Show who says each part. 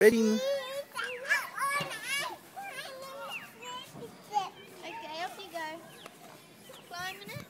Speaker 1: Ready?
Speaker 2: Okay, off you go. Climbing it.